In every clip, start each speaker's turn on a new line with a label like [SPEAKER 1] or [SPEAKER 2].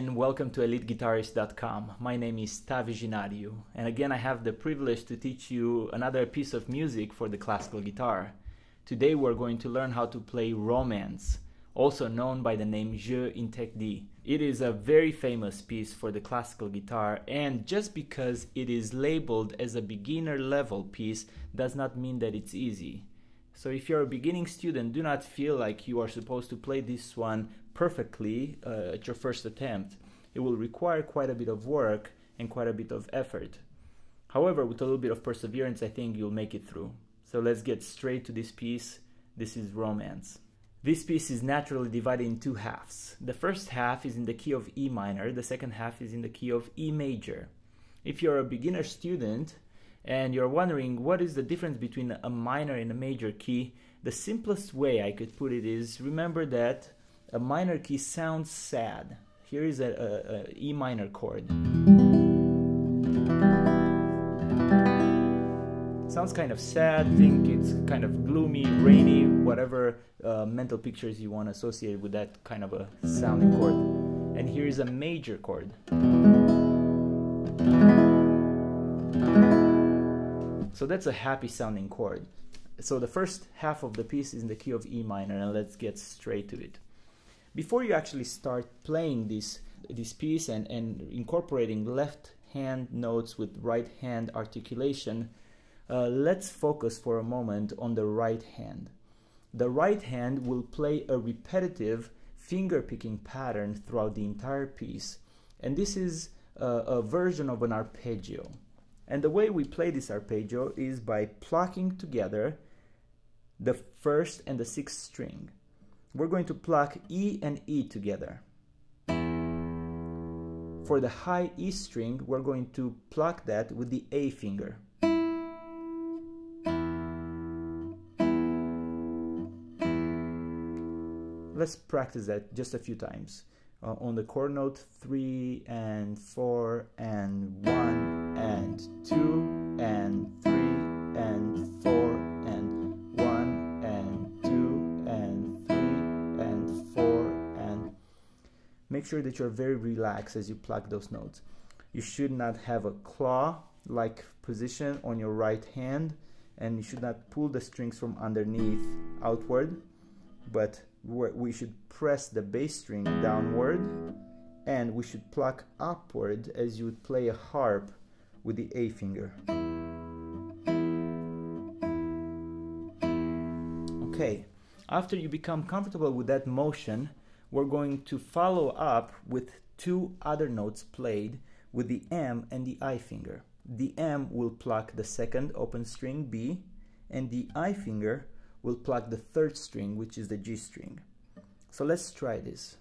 [SPEAKER 1] and welcome to EliteGuitarist.com. My name is Tavi and again I have the privilege to teach you another piece of music for the classical guitar. Today we're going to learn how to play Romance, also known by the name Jeux interdits. It is a very famous piece for the classical guitar, and just because it is labeled as a beginner level piece does not mean that it's easy. So if you're a beginning student, do not feel like you are supposed to play this one perfectly uh, at your first attempt. It will require quite a bit of work and quite a bit of effort. However, with a little bit of perseverance, I think you'll make it through. So let's get straight to this piece. This is Romance. This piece is naturally divided in two halves. The first half is in the key of E minor, the second half is in the key of E major. If you're a beginner student, and you're wondering what is the difference between a minor and a major key, the simplest way I could put it is remember that a minor key sounds sad. Here is a, E minor chord. sounds kind of sad, think it's kind of gloomy, rainy, whatever uh, mental pictures you want to associate with that kind of a sounding chord. And here is a major chord. So that's a happy sounding chord. So the first half of the piece is in the key of E minor and let's get straight to it. Before you actually start playing this, this piece and, and incorporating left hand notes with right hand articulation, uh, let's focus for a moment on the right hand. The right hand will play a repetitive finger picking pattern throughout the entire piece and this is a, a version of an arpeggio. And the way we play this arpeggio is by plucking together the first and the sixth string we're going to pluck E and E together. For the high E string, we're going to pluck that with the A finger. Let's practice that just a few times. Uh, on the chord note 3 and 4 and 1 and 2 and 3 make sure that you're very relaxed as you pluck those notes. You should not have a claw like position on your right hand and you should not pull the strings from underneath outward but we should press the bass string downward and we should pluck upward as you would play a harp with the A finger. Okay, after you become comfortable with that motion, we're going to follow up with two other notes played with the M and the I finger. The M will pluck the second open string B, and the I finger will pluck the third string, which is the G string. So let's try this.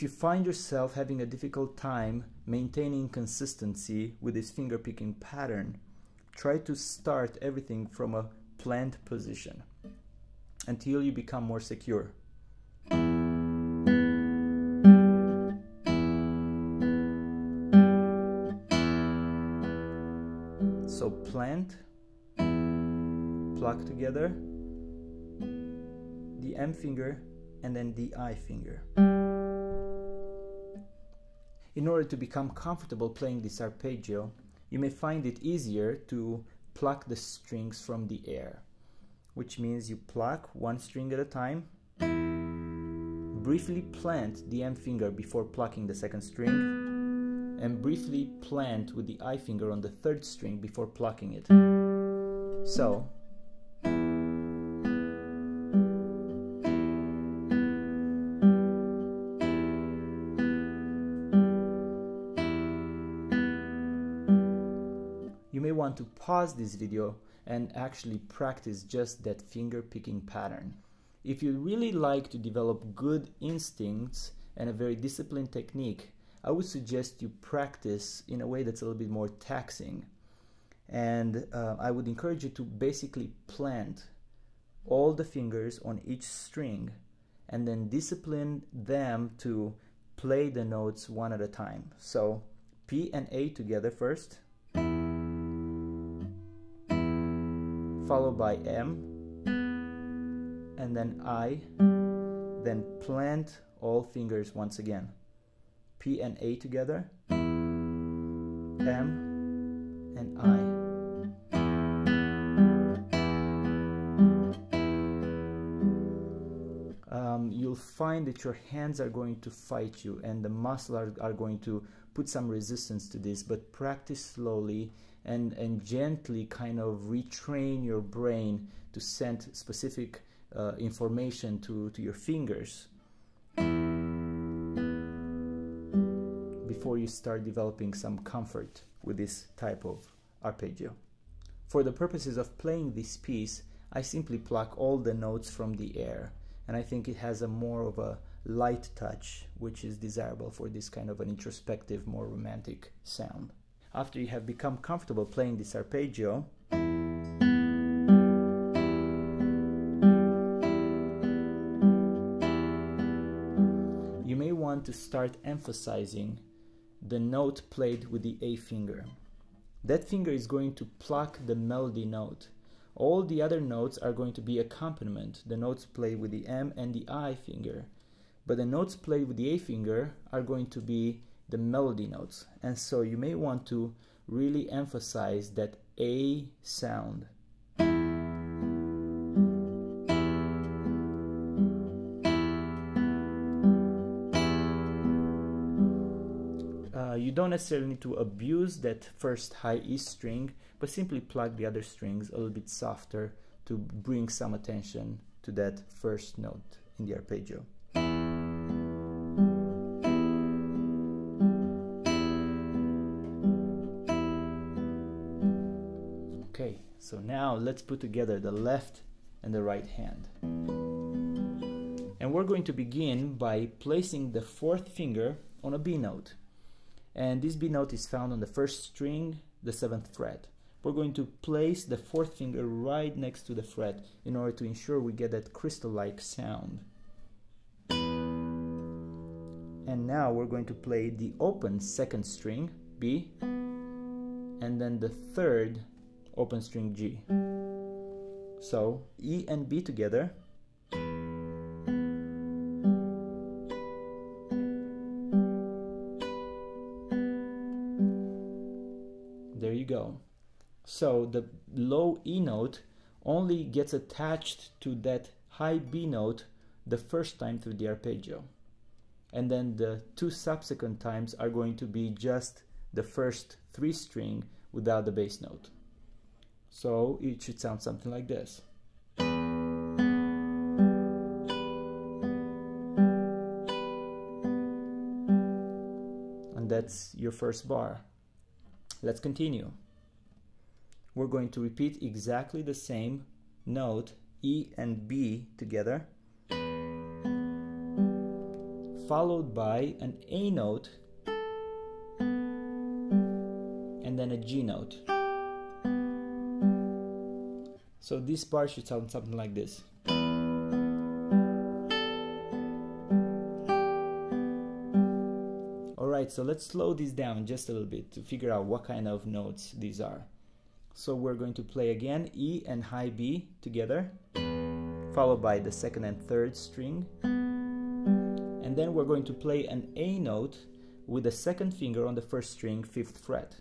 [SPEAKER 1] If you find yourself having a difficult time maintaining consistency with this finger picking pattern, try to start everything from a plant position until you become more secure. So plant, pluck together, the M finger and then the I finger. In order to become comfortable playing this arpeggio, you may find it easier to pluck the strings from the air, which means you pluck one string at a time, briefly plant the M finger before plucking the second string, and briefly plant with the I finger on the third string before plucking it. So, want to pause this video and actually practice just that finger picking pattern. If you really like to develop good instincts and a very disciplined technique, I would suggest you practice in a way that's a little bit more taxing. And uh, I would encourage you to basically plant all the fingers on each string and then discipline them to play the notes one at a time. So P and A together first, followed by M, and then I, then plant all fingers once again. P and A together, M and I. Um, you'll find that your hands are going to fight you and the muscles are, are going to put some resistance to this but practice slowly and, and gently kind of retrain your brain to send specific uh, information to, to your fingers before you start developing some comfort with this type of arpeggio. For the purposes of playing this piece, I simply pluck all the notes from the air and I think it has a more of a light touch which is desirable for this kind of an introspective, more romantic sound. After you have become comfortable playing this arpeggio, you may want to start emphasizing the note played with the A finger. That finger is going to pluck the melody note all the other notes are going to be accompaniment, the notes played with the M and the I finger. But the notes played with the A finger are going to be the melody notes. And so you may want to really emphasize that A sound. Uh, you don't necessarily need to abuse that first high E string but simply plug the other strings a little bit softer to bring some attention to that first note in the arpeggio. So now let's put together the left and the right hand. And we're going to begin by placing the fourth finger on a B note. And this B note is found on the first string, the seventh fret we're going to place the fourth finger right next to the fret in order to ensure we get that crystal-like sound. And now we're going to play the open second string, B, and then the third open string G. So E and B together. There you go. So the low E note only gets attached to that high B note the first time through the arpeggio. And then the two subsequent times are going to be just the first three string without the bass note. So it should sound something like this. And that's your first bar. Let's continue we're going to repeat exactly the same note E and B together followed by an A note and then a G note. So this part should sound something like this. Alright, so let's slow this down just a little bit to figure out what kind of notes these are. So we're going to play again E and high B together, followed by the second and third string. And then we're going to play an A note with the second finger on the first string, fifth fret.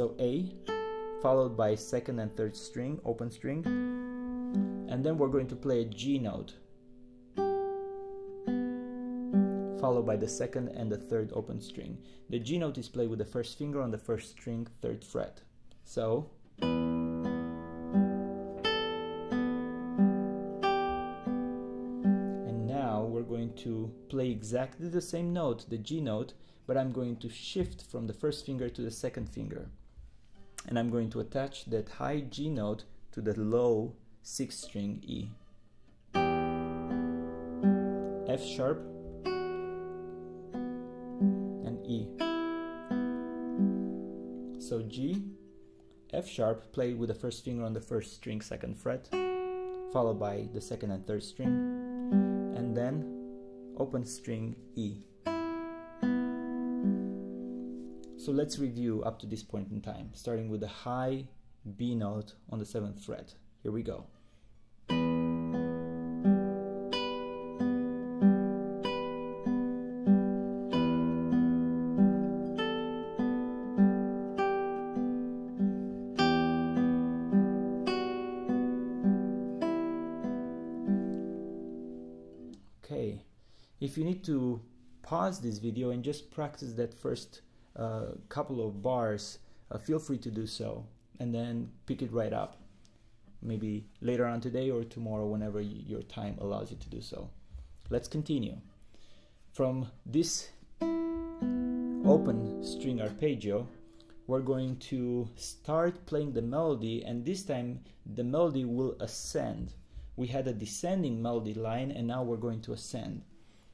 [SPEAKER 1] So A, followed by second and third string, open string. And then we're going to play a G note followed by the second and the third open string. The G note is played with the first finger on the first string, third fret. So, and now we're going to play exactly the same note, the G note, but I'm going to shift from the first finger to the second finger. And I'm going to attach that high G note to the low sixth string E. F sharp and E. So G, F sharp played with the first finger on the first string second fret, followed by the second and third string, and then open string E. So let's review up to this point in time, starting with the high B note on the 7th fret. Here we go. Okay, if you need to pause this video and just practice that first uh, couple of bars, uh, feel free to do so and then pick it right up. Maybe later on today or tomorrow, whenever your time allows you to do so. Let's continue. From this open string arpeggio, we're going to start playing the melody, and this time the melody will ascend we had a descending melody line and now we're going to ascend.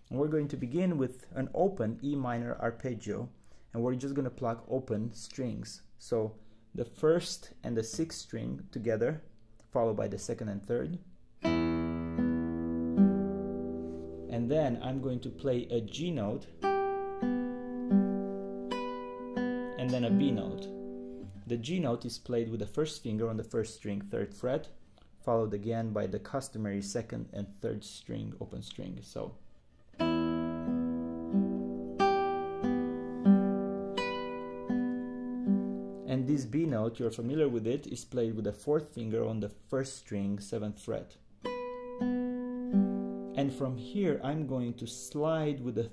[SPEAKER 1] And we're going to begin with an open E minor arpeggio and we're just going to pluck open strings. So the first and the sixth string together followed by the second and third. And then I'm going to play a G note and then a B note. The G note is played with the first finger on the first string, third fret, followed again by the customary second and third string open string. So this B note, you're familiar with it, is played with the fourth finger on the first string, seventh fret. And from here, I'm going to slide with the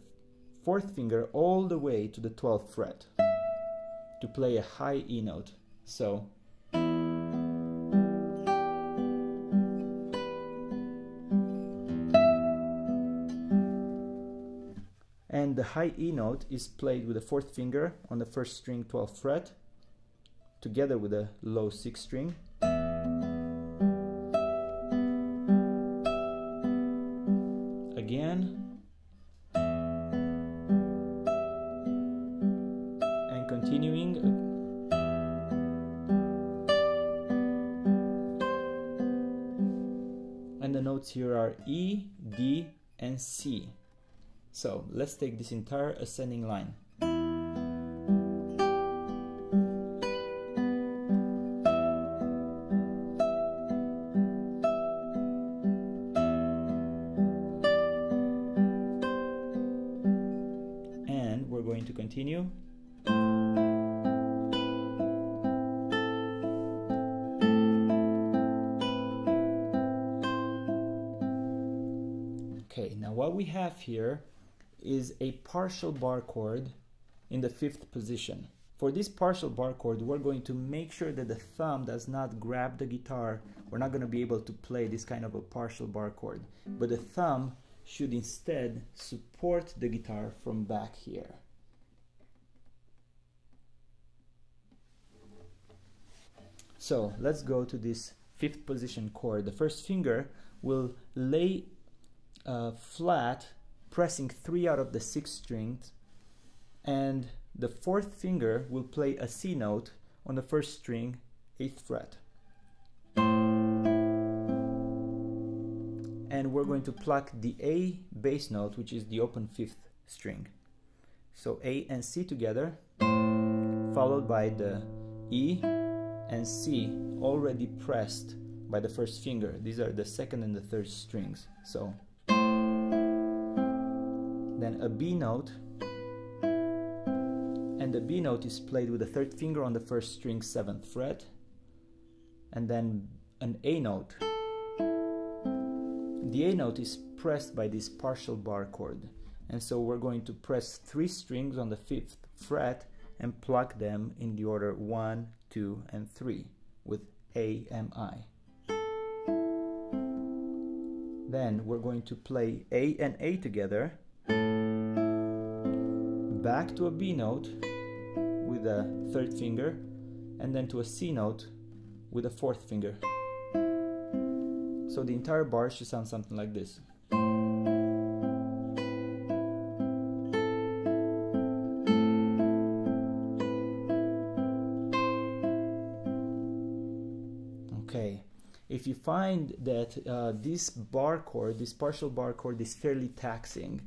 [SPEAKER 1] fourth finger all the way to the 12th fret to play a high E note. So and the high E note is played with the fourth finger on the first string 12th fret together with a low 6 string. Again. And continuing. And the notes here are E, D and C. So let's take this entire ascending line. Going to continue Okay, now what we have here is a partial bar chord in the fifth position. For this partial bar chord, we're going to make sure that the thumb does not grab the guitar. We're not going to be able to play this kind of a partial bar chord, but the thumb should instead support the guitar from back here. So let's go to this fifth position chord. The first finger will lay uh, flat pressing three out of the six strings and the fourth finger will play a C note on the first string, 8th fret. And we're going to pluck the A bass note, which is the open 5th string. So A and C together, followed by the E and C already pressed by the first finger. These are the second and the third strings. So then a B note, and the B note is played with the third finger on the first string, seventh fret, and then an A note. The A note is pressed by this partial bar chord, and so we're going to press three strings on the fifth fret and pluck them in the order 1, 2, and 3 with A, M, I. Then we're going to play A and A together back to a B note with a third finger and then to a C note with a fourth finger. So the entire bar should sound something like this. Find that uh, this bar chord, this partial bar chord, is fairly taxing,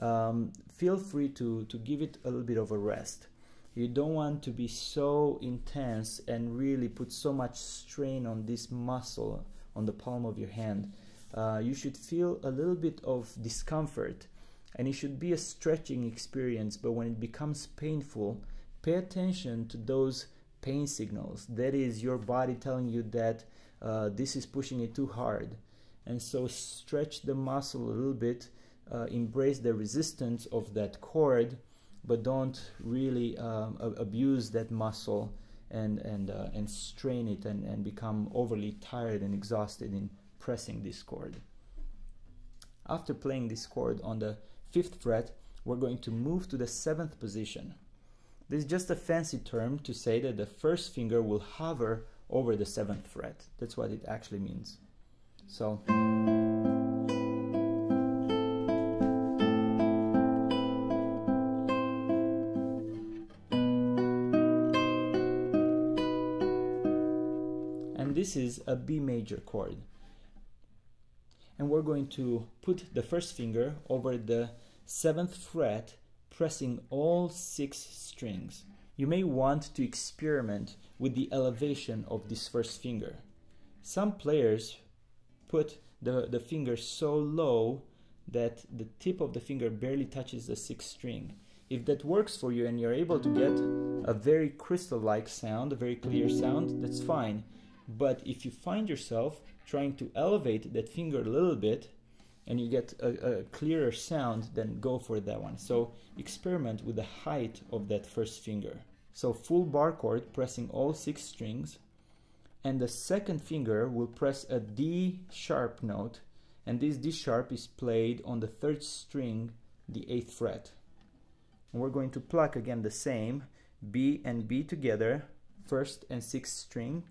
[SPEAKER 1] um, feel free to, to give it a little bit of a rest. You don't want to be so intense and really put so much strain on this muscle on the palm of your hand. Uh, you should feel a little bit of discomfort and it should be a stretching experience but when it becomes painful pay attention to those pain signals that is your body telling you that uh, this is pushing it too hard and so stretch the muscle a little bit uh, embrace the resistance of that chord but don't really um, abuse that muscle and and uh, and strain it and, and become overly tired and exhausted in pressing this chord after playing this chord on the fifth fret, we're going to move to the seventh position. This is just a fancy term to say that the first finger will hover over the seventh fret. That's what it actually means. So. And this is a B major chord. And we're going to put the first finger over the 7th fret pressing all 6 strings. You may want to experiment with the elevation of this first finger. Some players put the, the finger so low that the tip of the finger barely touches the 6th string. If that works for you and you're able to get a very crystal-like sound, a very clear sound, that's fine. But if you find yourself trying to elevate that finger a little bit, and you get a, a, clearer sound, then go for that one. So experiment with the height of that first finger. So full bar chord, pressing all six strings, and the second finger will press a D sharp note, and this D sharp is played on the third string, the eighth fret. And we're going to pluck again the same, B and B together, first and sixth string,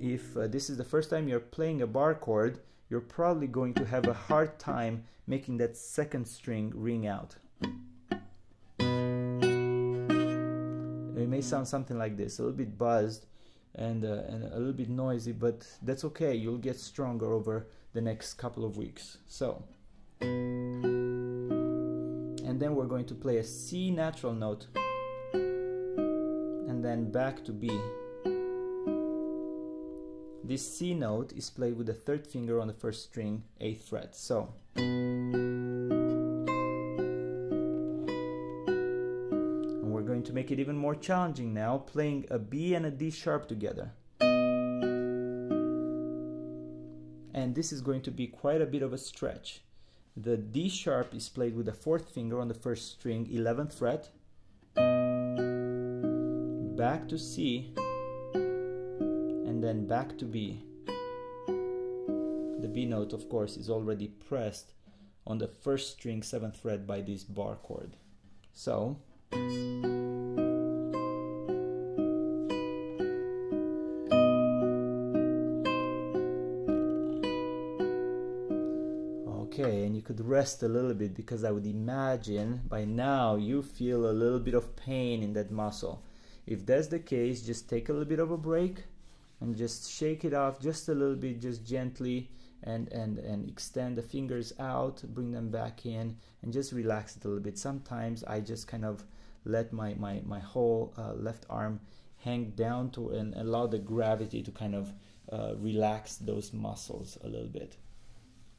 [SPEAKER 1] if uh, this is the first time you're playing a bar chord, you're probably going to have a hard time making that second string ring out. It may sound something like this, a little bit buzzed and, uh, and a little bit noisy, but that's okay. You'll get stronger over the next couple of weeks. So, and then we're going to play a C natural note and then back to B. This C note is played with the third finger on the first string, 8th fret. So. And we're going to make it even more challenging now, playing a B and a D sharp together. And this is going to be quite a bit of a stretch. The D sharp is played with the fourth finger on the first string, 11th fret. Back to C and then back to B. The B note, of course, is already pressed on the first string 7th fret by this bar chord. So, Okay, and you could rest a little bit because I would imagine by now you feel a little bit of pain in that muscle. If that's the case, just take a little bit of a break and just shake it off just a little bit just gently and and and extend the fingers out bring them back in and just relax it a little bit. Sometimes I just kind of let my my, my whole uh, left arm hang down to and allow the gravity to kind of uh, relax those muscles a little bit.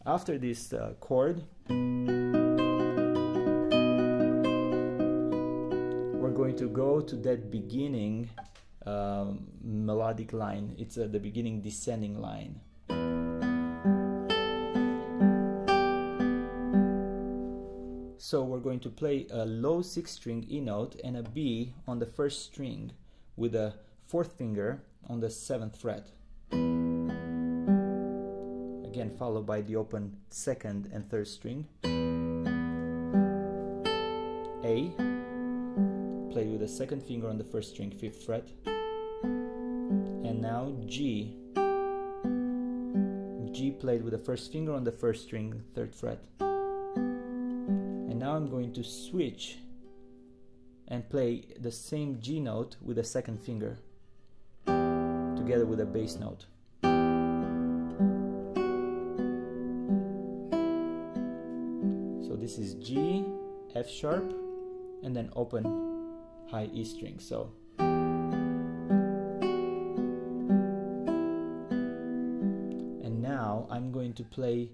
[SPEAKER 1] After this uh, chord we're going to go to that beginning um, melodic line. It's uh, the beginning descending line. So we're going to play a low sixth string E note and a B on the first string with a fourth finger on the seventh fret. Again followed by the open second and third string. A the second finger on the first string, fifth fret and now G. G played with the first finger on the first string, third fret. And now I'm going to switch and play the same G note with the second finger. together with a bass note. So this is G, F sharp, and then open high E string. So and now I'm going to play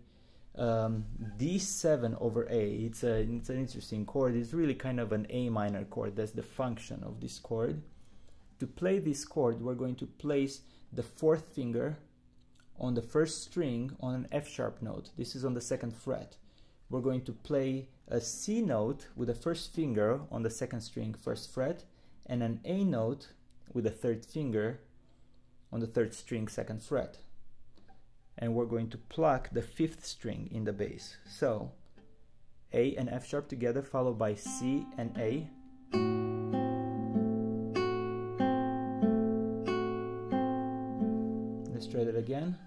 [SPEAKER 1] um, D7 over A. It's, a, it's an interesting chord. It's really kind of an A minor chord. That's the function of this chord. To play this chord, we're going to place the fourth finger on the first string on an F sharp note. This is on the second fret. We're going to play a C note with the first finger on the second string, first fret, and an A note with the third finger on the third string, second fret and we're going to pluck the fifth string in the bass. So A and F sharp together followed by C and A. Let's try that again.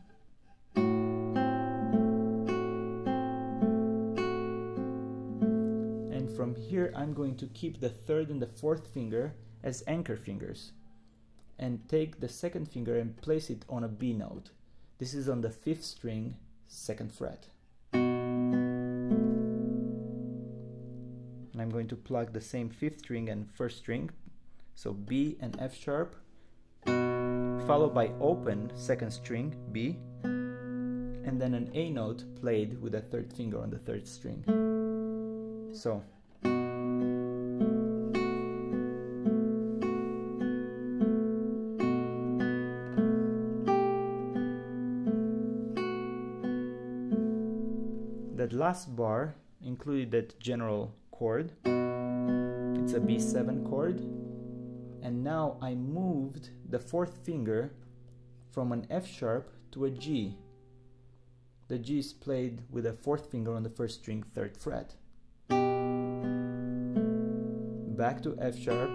[SPEAKER 1] Here I'm going to keep the third and the fourth finger as anchor fingers and take the second finger and place it on a B note. This is on the fifth string, second fret. And I'm going to plug the same fifth string and first string, so B and F sharp, followed by open second string, B, and then an A note played with a third finger on the third string. So last bar included that general chord. It's a B7 chord. And now I moved the fourth finger from an F sharp to a G. The G is played with a fourth finger on the first string, third fret. Back to F sharp.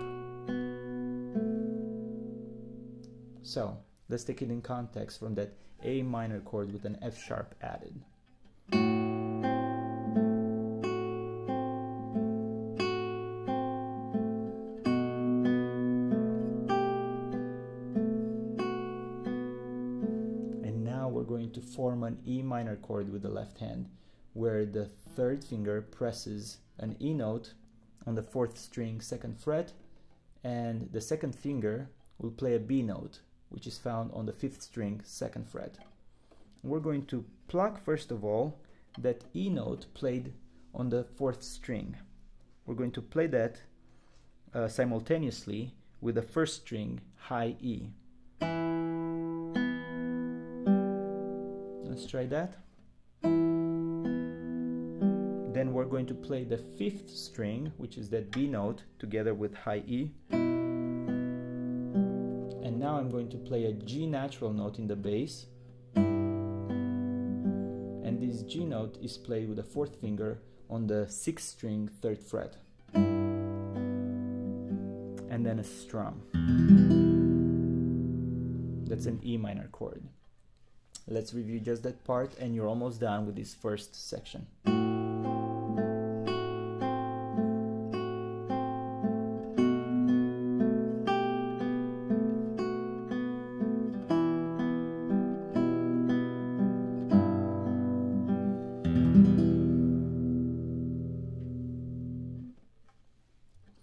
[SPEAKER 1] So let's take it in context from that A minor chord with an F sharp added. An E minor chord with the left hand, where the third finger presses an E note on the fourth string, second fret, and the second finger will play a B note, which is found on the fifth string, second fret. We're going to pluck, first of all, that E note played on the fourth string. We're going to play that uh, simultaneously with the first string, high E. Try that. Then we're going to play the fifth string, which is that B note, together with high E. And now I'm going to play a G natural note in the bass. And this G note is played with the fourth finger on the sixth string, third fret. And then a strum. That's an E minor chord. Let's review just that part and you're almost done with this first section.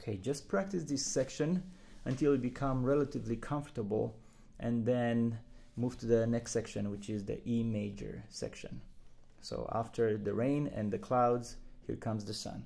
[SPEAKER 1] Okay, just practice this section until you become relatively comfortable and then move to the next section, which is the E major section. So after the rain and the clouds, here comes the sun.